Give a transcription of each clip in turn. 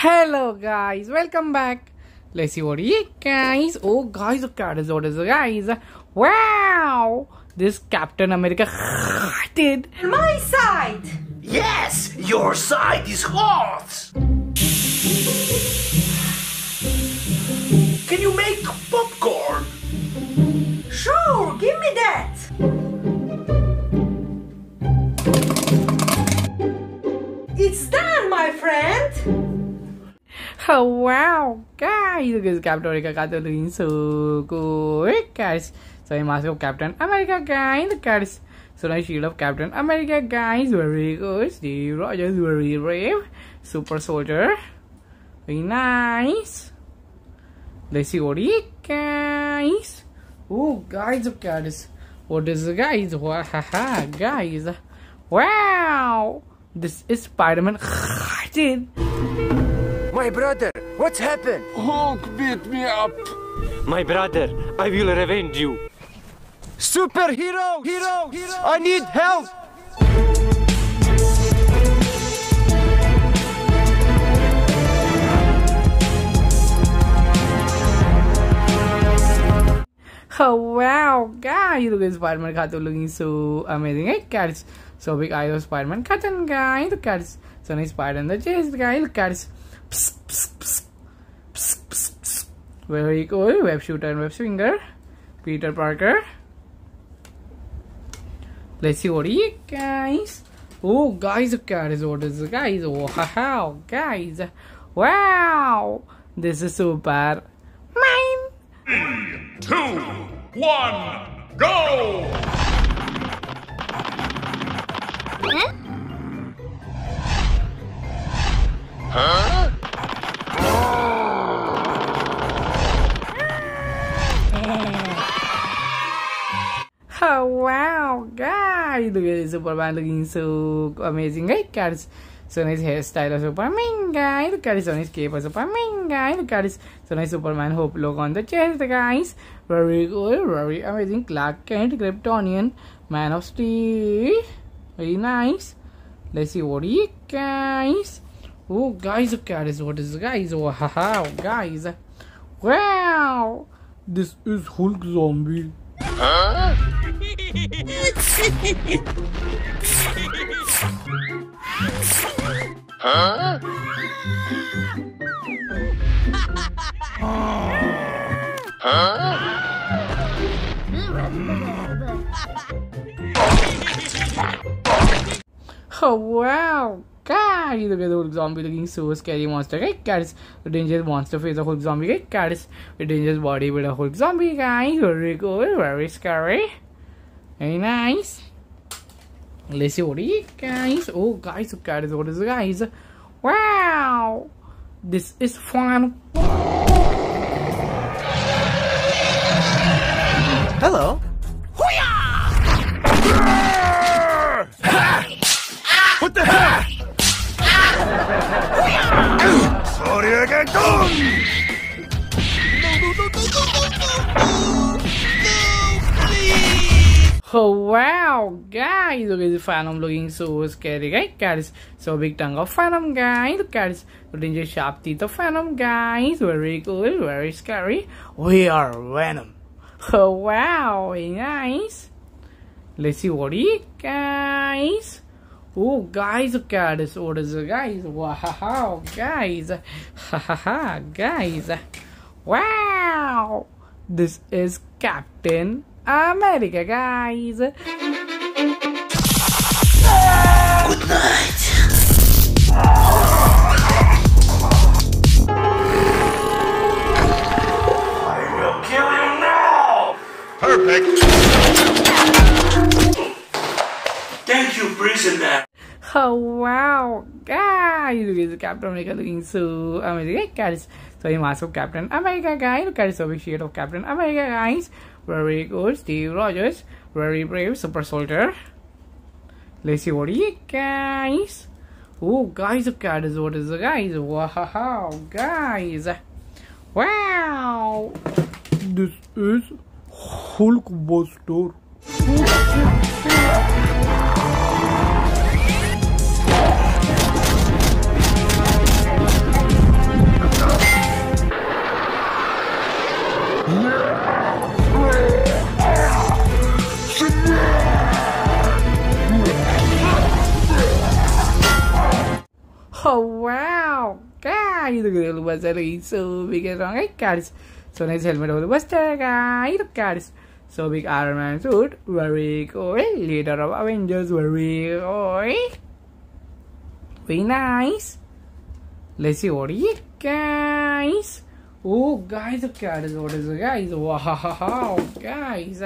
Hello guys, welcome back. Let's see what you guys. Oh guys, look at this. What is it, guys? Wow! This Captain America did. My side! Yes, your side is hot. Can you make popcorn? Sure, give me that! It's done, my friend! Oh wow, guys! Look at Captain America got looking so good, guys. So I'm of Captain America, guys. This. So nice shield of Captain America, guys. Very good. Steve Rogers, very brave. Super soldier. Very nice. Let's see what he guys. Oh, guys, this. What is it, guys? Wow, guys. Wow! This is Spider-Man. Did. My brother, what's happened? Hulk beat me up. My brother, I will revenge you. Superhero! Hero! Hero! I need help! Oh wow, guys! Look at Spider-Man Khato looking so amazing. Eh, hey, cats. So big eyes of Spider-Man Katan, guys. Look at this. So nice spider in the chest, guys. Look at this. Psst, psst, psst. Psst, psst, psst. Very cool. Web shooter and web swinger. Peter Parker. Let's see what he guys. Oh, guys, look at this. What is this, guys? Oh, wow, oh, guys. Wow. This is super. Mine. Two, one, go! Oh guys! Look at Superman looking so amazing, right, guys? So nice hairstyle of Superman, guys. Look at his so nice cape of Superman, guys. Look at his so nice Superman hope logo on the chest, guys. Very cool, very amazing. Clark Kent, Kryptonian, Man of Steel. Very nice. Let's see what he guys. Oh, guys, look at this. What is guys? Oh, wow, oh, guys. Wow! This is Hulk Zombie. Oh wow! Look at the Hulk zombie looking so scary monster. Right, guys? The dangerous monster face of Hulk zombie. Right, guys? The dangerous body with a Hulk zombie, guys. Very very scary. Very nice. Let's see what it guys. Oh, guys, look at this. What is guys? Wow! This is fun. Hello? Phantom looking so scary, right, guys? So big tongue of Phantom, guys. This. Danger sharp teeth of Phantom, guys. Very cool, very scary. We are Venom. Oh wow, nice. Let's see what it, guys. Oh, guys, this. What is it, guys? Wow, guys. Ha ha ha, guys. Wow. This is Captain America, guys. Oh wow, guys! Look at the Captain America looking so amazing, right, guys? So the mask of Captain America, guys. Look at the so big shield of Captain America, guys. Very good, Steve Rogers. Very brave, super soldier. Let's see what he guys. Oh, guys, look at this. What is it, guys? Wow, guys! Wow! This is Hulkbuster. Oh, wow, guys, look at the Buster looking so big strong, right, guys? So nice helmet over Buster, guys, look, guys. So big Iron Man suit, very cool. Leader of Avengers, very cool. Very nice. Let's see what it guys. Oh, guys, this. What is it, guys? Wow, guys.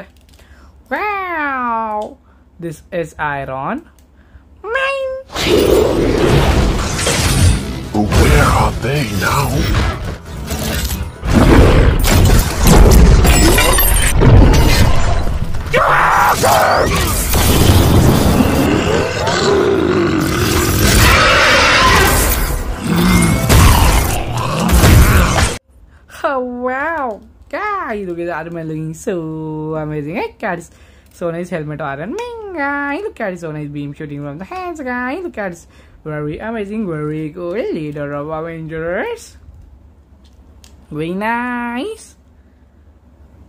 Wow. This is Iron Man. They now? Oh wow, guys, look at Iron Man looking so amazing, eh, guys? So nice helmet Iron Man, guys. Look at it, so nice beam shooting from the hands, guys. Look at it, very amazing, very good Leader of Avengers, very nice.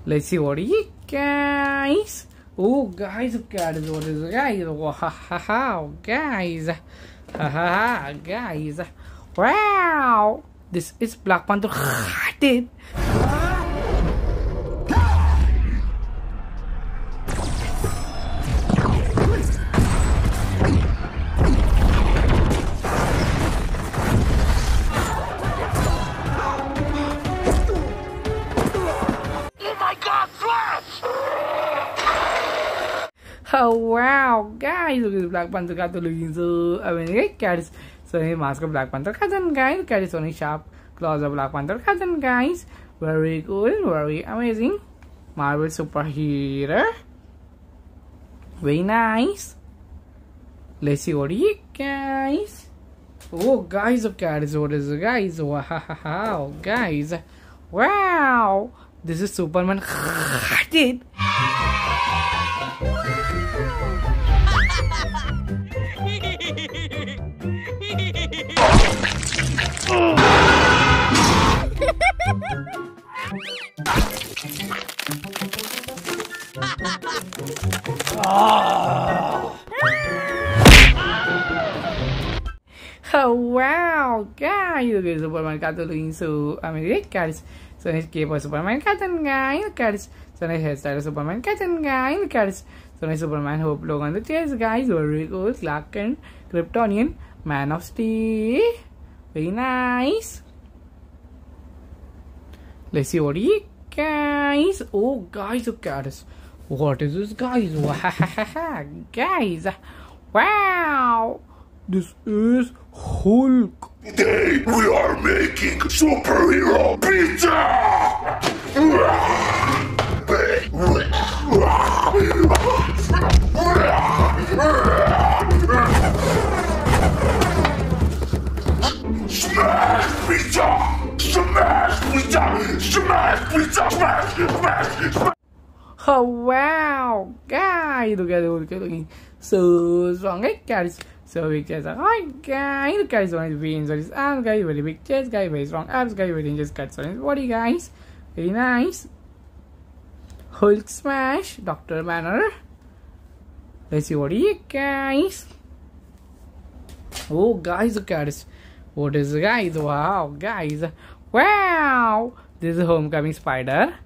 Let's see what he guys. Oh, guys, it, what is it, guys? Oh, wow, oh, guys, ha ha, guys, wow. This is Black Panther. guys, Black Panther तो looking so amazing, guys. So he mask of Black Panther cousin, guys. Guys, Sony sharp claws of Black Panther cousin, guys. Very cool, very amazing. Marvel superhero. Very nice. Let's see what he guys. Oh, guys, look at this. What is it, guys? Wow, guys. Wow, this is Superman. Oh wow, guys! Look at Superman cartoon looking so amazing, guys. So nice cape of Superman guys. Look at this. So nice hairstyle of Superman guys. Look at this. So nice Superman hope logo on the chest, guys. Very cool. Clark Kent Kryptonian, Man of Steel. Very nice. Let's see what he guys. Oh, guys, look at this. What is this, guys? Guys. Wow. This is Hulk. Today we are making superhero pizza. Smash pizza! Smash pizza! Smash pizza! Smash! Smash! Smash! Oh wow, guys, look at it, look at so strong, right, guys? So big chest, hi guys, look his one veins on his arms, guys, very big chest, guys, very strong abs, guys, very dangerous cuts on his body, guys, very nice. Hulk smash, Doctor Banner. Let's see what he guys. Oh, guys, look at this. What is guys? Wow, guys, wow, this is Homecoming Spider.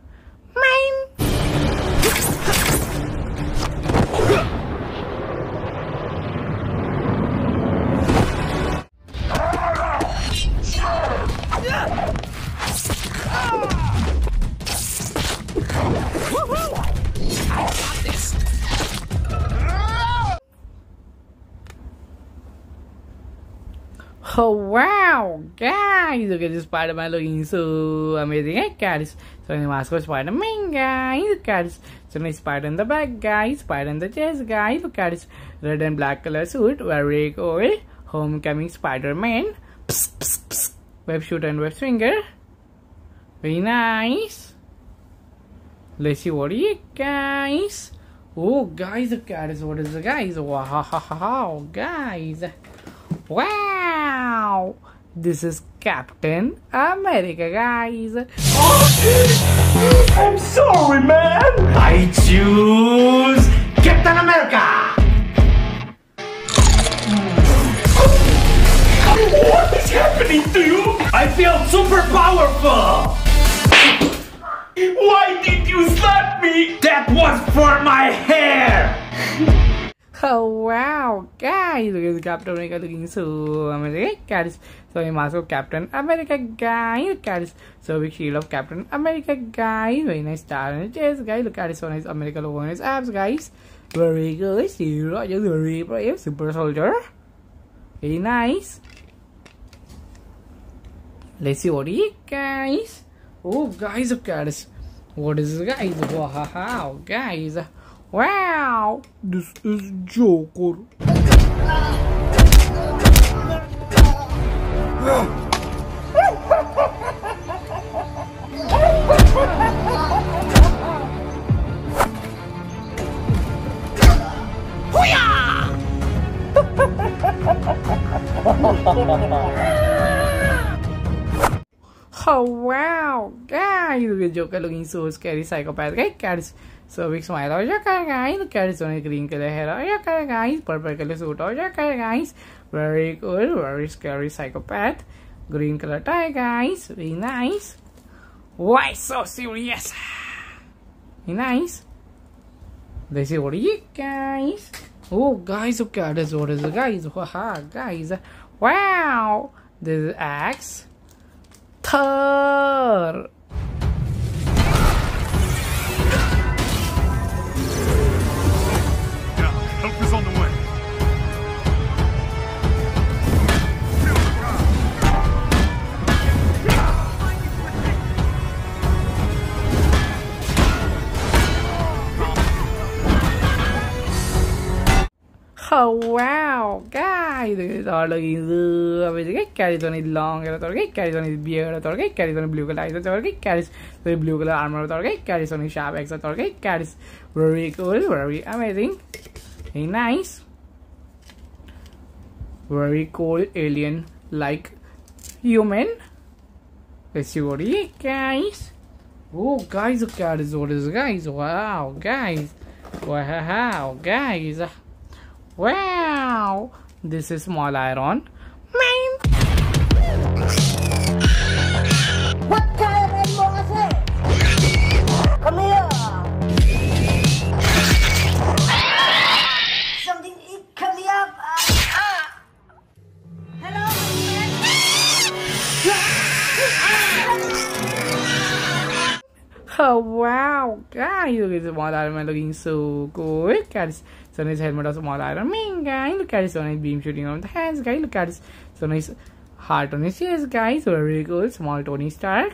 Oh wow, guys! Look at this Spider-Man looking so amazing, eh, guys? So in the mask of Spider-Man, guys, look. So nice spider in the back, guys. Spider in the chest, guys. Look at this red and black color suit, very cool. Homecoming Spider-Man. Web shooter and web swinger. Very nice. Let's see what it guys. Oh, guys, look at this. What is it, guys? Wow, guys. Wow! This is Captain America, guys. I'm sorry, man! I choose Captain America! What is happening to you? I feel super powerful! Why did you slap me? That was for my hair! Oh wow, guys, look at Captain America looking so amazing, guys. So I'm also Captain America, guys, guys. So big shield of Captain America, guys. Very nice star on his chest, guys. Look at it, so nice America logo on his abs, guys. Very good, Steve Rogers, very brave, super soldier. Very nice. Let's see what he guys. Oh, guys, look at this. What is this, guys? Wow, guys. Wow, this is Joker. Oh wow, guys, look at Joker looking so scary, psychopath, right, guys? So big smile oh, of Joker, guys. Look at his only green color hair oh, of Joker, guys. Purple color suit oh, of Joker, guys. Very cool, very scary psychopath. Green color tie, guys. Very nice. Why so serious? Very nice. This is what you guys. Oh, guys, look at this. What is guys? Haha, guys. Wow, this is Axe. Thor. Help is on the way. Oh wow, guys, this is amazing. It carries on his long hair, it carries on his beard, it carries on blue color eyes, it carries the blue color armor, it carries on his sharp axe, it carries very cool, very amazing, very nice, very cool alien like human. Let's see what he guys. Oh, guys, look at this. What is guys? Wow, guys. Wow, guys. Wow, this is small iron. Mine. What kind of animal is it? Come here. Something it coming up. Hello, Oh wow, guys, look at the small Iron Man looking so at this. So nice helmet of small Iron Man, guys. Look at this. So nice beam shooting on the hands, guys. Look at this. So nice heart on his chest, guys. Very cool. Small Tony Stark.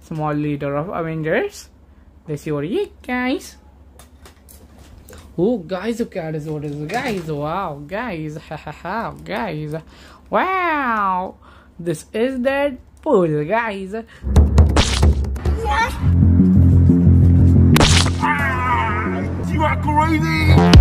Small leader of Avengers. See what he guys. Oh, guys, look at this. What is this, guys? Wow, guys. Ha ha ha, guys. Wow. This is Deadpool, guys. Ah, you are crazy!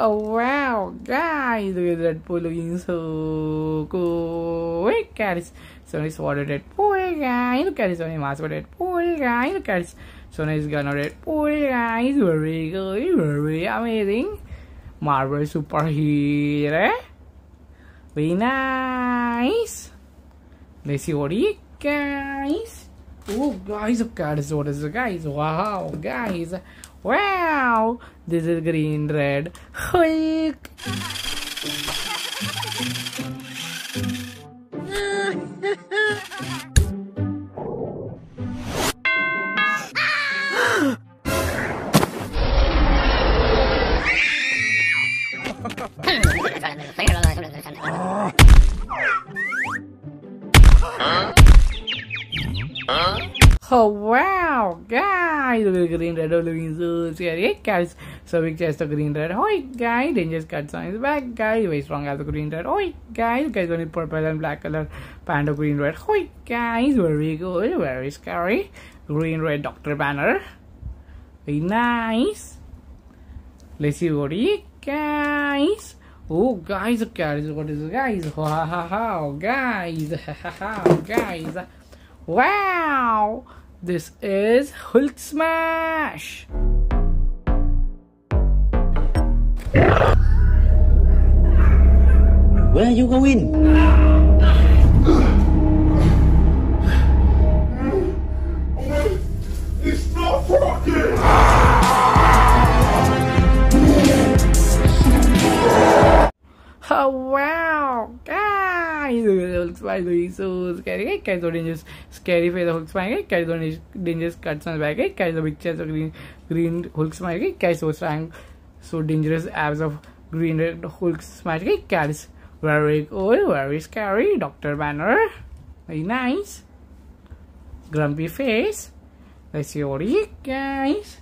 Oh wow, guys, look at Deadpool looking so cool. Look at this. So nice water Deadpool, guys. Look at this only mask for Deadpool, guys. Look at this. So nice gun of Deadpool, guys. Very good, very amazing. Marvel superhero. Eh? Very nice. Let's see what he guys. Oh, guys, this. What is it, guys? Wow, guys. Wow. This is green, red. Hulk. Oh wow, guys! Green red looking so scary, hey, guys. So big chest of green red. Oi, guys! Dangerous cuts on his back, guys. Very strong as the green red. Oi, guys! Guys, only purple and black color panda green red. Oi, guys! Very good, very scary. Green red Doctor Banner. Very nice. Let's see what he guys. Oh, guys, this. What is it, oh, oh, guys? Wow, guys, guys. Wow! This is Hulk Smash! Where are you going? It's not working! Oh wow, guys! Hulk Smash doing so scary. Hey, guys, so dangerous, scary face of Hulk Smash. Hey, guys, so dangerous cuts on back. Hey, guys, the pictures of green, green Hulk Smash. Hey, guys, so strong, so dangerous abs of green red Hulk Smash. Hey, guys, very cool, very scary. Doctor Banner, very nice. Grumpy face. Let's see what he guys.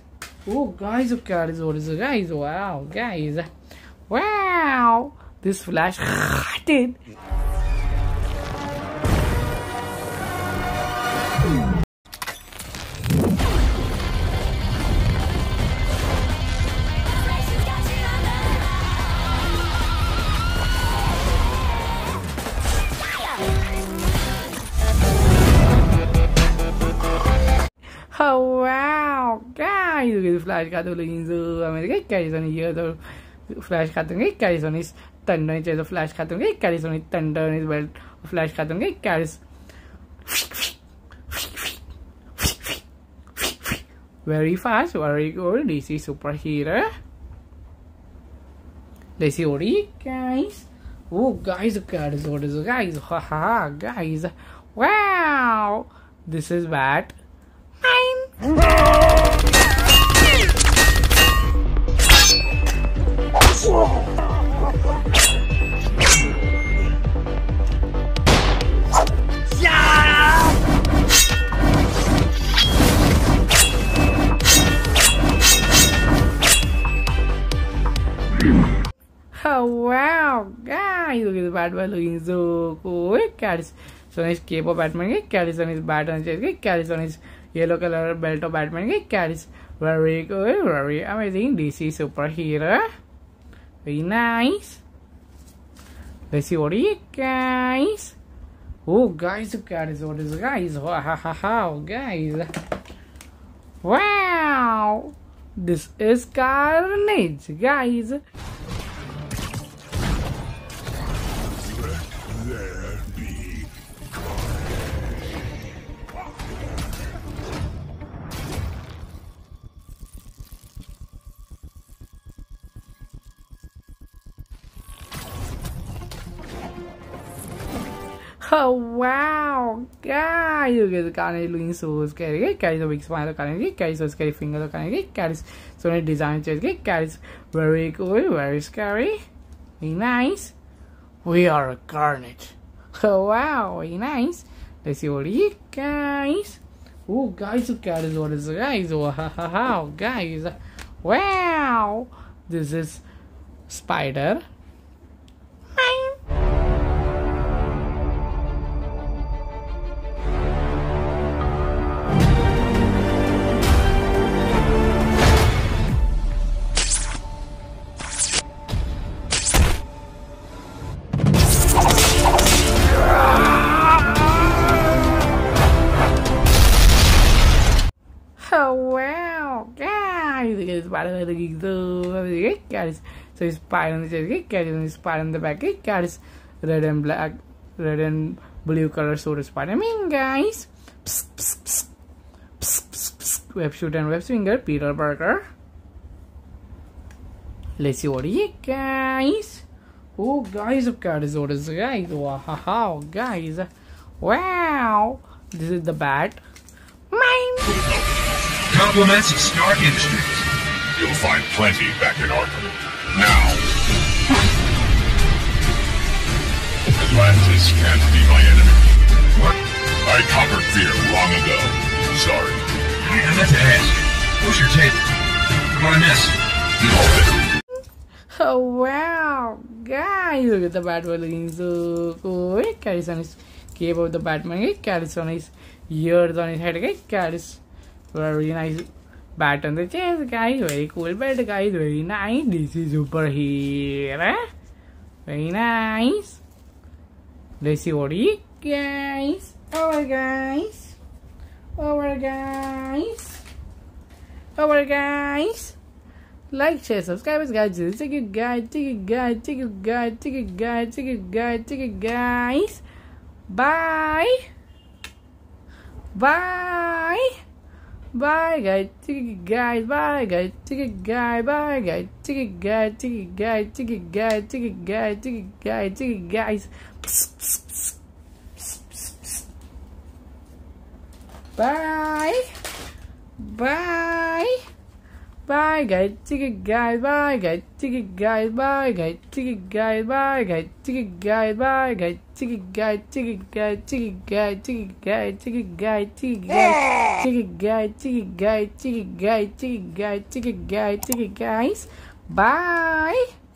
Oh, guys, at this. What is it, guys? Wow, guys. Wow. This flash did. Guys, got looking so amazing. Guys, on here the flash khatunga carries on his thunder in chest of flash khatunga carries on his thunder in his belt of flash khatunga carries very fast, very good. This is superhero. Let's see what guys. Oh guys, at. What is guys? Ha ha ha, guys. Wow, this is bad. Mine. Guys, look at the Batman looking so cool. Carries so his cape of Batman, carries on his bat his chest, carries on his yellow color belt of Batman, carries very cool, very amazing. DC superhero, very nice. Let's see what he guys. Oh, guys, at this. What is guys? Wow, ha, ha, ha, guys. Wow, this is Carnage, guys. Oh wow, guys! Look at the carnage looking so scary. Carries a big smile of carnage. It carries scary finger carnage. It carries so many design. It carries very cool, very scary, very nice. We are a carnage. Oh wow, very nice. Let's see what it guys. Oh guys, look at this. What is guys? Wow, ha, ha, oh, guys! Wow, this is spider. So his spider guys, and his spider on the back, guys. Red and black, red and blue color sword Spider-Man, guys. Psst, psst, psst. Psst, psst, psst. Web shoot and web swinger, Peter Parker. Let's see what he guys. Oh, guys, look at this orders, guys. Wow, guys. Wow, this is the bat. Mine. compliments of Stark Industries. You'll find plenty back in Arkham. Atlantis can't be my enemy. I conquered fear long ago. Sorry. I meant to ask. Who's your table? What I miss? Oh wow, guys! Look at the Batman looking so cool. It carries on his cape of the Batman. It carries on his ears on his head. It carries very nice bat on the chest, guys. Very cool bat, guys. Very nice. This is superhero. Eh? Very nice. Let's see what he guys. Oh guys. Over guys. Over guys. Like, share, subscribe, guys. Take it, guys. Take it, guys. Take it, guys. Take it, guys. Take it, guys. Take it, guys. Bye. Bye. Bye guys, ticket guys, bye guys, ticket guy, bye guys, ticket guy, ticket guy, ticket guy, ticket guy, ticket guy, ticket guys. Bye. Bye. Bye guys, ticket guys, bye guys, ticket guys, bye guys, ticket guys, bye guys, ticket guys, bye guys, ticket guy, ticket guy, ticket guy, ticket guy, ticket guy, ticket guy, ticket guy, ticket guy, ticket guy, ticket guy, ticket guy, ticket guys. Bye.